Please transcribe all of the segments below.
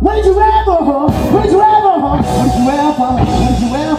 Would you ever, would you ever, would you ever, would you ever?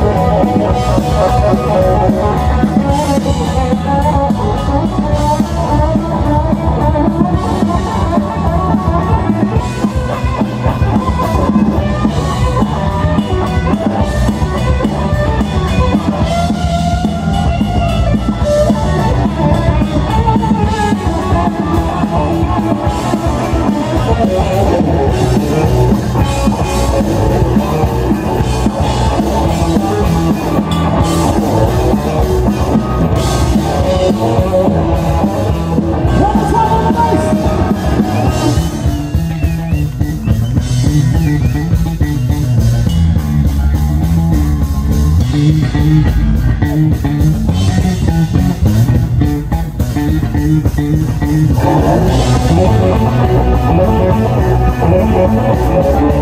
I'm sorry. Oh,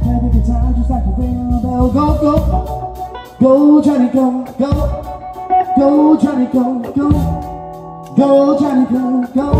Play the time just like a ring bell. Go, go, go, Johnny, go, go, go, Johnny, go, go, go, Johnny, go, go.